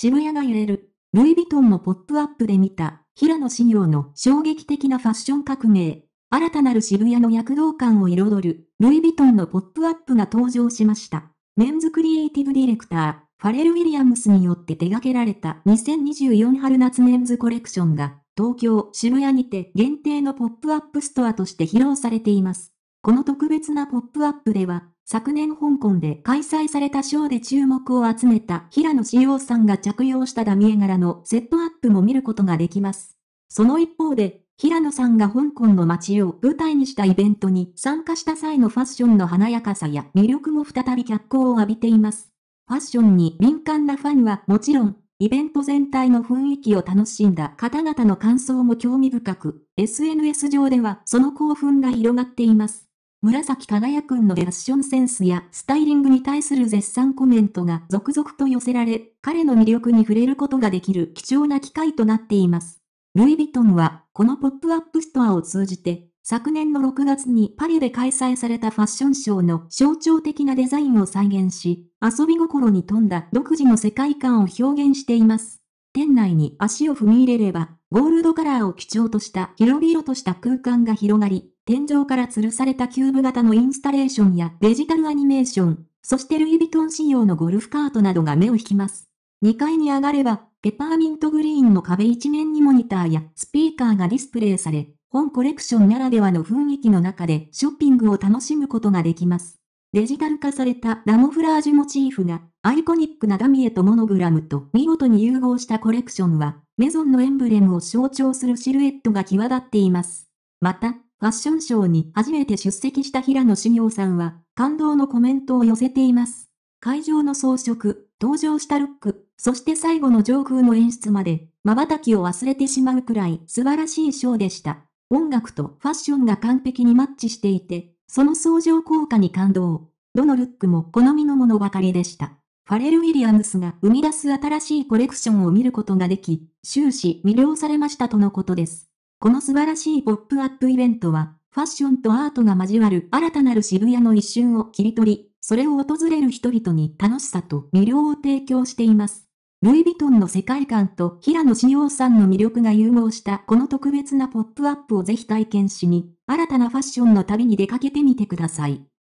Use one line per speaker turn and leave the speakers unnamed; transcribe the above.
渋谷が揺れる。ルイ・ヴィトンのポップアップで見た、平野紫耀の衝撃的なファッション革命。新たなる渋谷の躍動感を彩る、ルイ・ヴィトンのポップアップが登場しました。メンズクリエイティブディレクター、ファレル・ウィリアムスによって手掛けられた2024春夏メンズコレクションが、東京、渋谷にて限定のポップアップストアとして披露されています。この特別なポップアップでは、昨年香港で開催されたショーで注目を集めた平野紫耀さんが着用したダミエ柄のセットアップも見ることができます。その一方で、平野さんが香港の街を舞台にしたイベントに参加した際のファッションの華やかさや魅力も再び脚光を浴びています。ファッションに敏感なファンはもちろん、イベント全体の雰囲気を楽しんだ方々の感想も興味深く、SNS 上ではその興奮が広がっています。紫輝くんのファッションセンスやスタイリングに対する絶賛コメントが続々と寄せられ、彼の魅力に触れることができる貴重な機会となっています。ルイ・ヴィトンは、このポップアップストアを通じて、昨年の6月にパリで開催されたファッションショーの象徴的なデザインを再現し、遊び心に富んだ独自の世界観を表現しています。店内に足を踏み入れれば、ゴールドカラーを基調とした広々とした空間が広がり、天井から吊るされたキューブ型のインスタレーションやデジタルアニメーション、そしてルイ・ヴィトン仕様のゴルフカートなどが目を引きます。2階に上がれば、ペパーミントグリーンの壁一面にモニターやスピーカーがディスプレイされ、本コレクションならではの雰囲気の中でショッピングを楽しむことができます。デジタル化されたラモフラージュモチーフがアイコニックなダミエとモノグラムと見事に融合したコレクションはメゾンのエンブレムを象徴するシルエットが際立っています。また、ファッションショーに初めて出席した平野志行さんは、感動のコメントを寄せています。会場の装飾、登場したルック、そして最後の上空の演出まで、瞬きを忘れてしまうくらい素晴らしいショーでした。音楽とファッションが完璧にマッチしていて、その相乗効果に感動。どのルックも好みのものばかりでした。ファレル・ウィリアムスが生み出す新しいコレクションを見ることができ、終始魅了されましたとのことです。この素晴らしいポップアップイベントは、ファッションとアートが交わる新たなる渋谷の一瞬を切り取り、それを訪れる人々に楽しさと魅了を提供しています。ルイ・ヴィトンの世界観と平野志陽さんの魅力が融合したこの特別なポップアップをぜひ体験しに、新たなファッションの旅に出かけてみてください。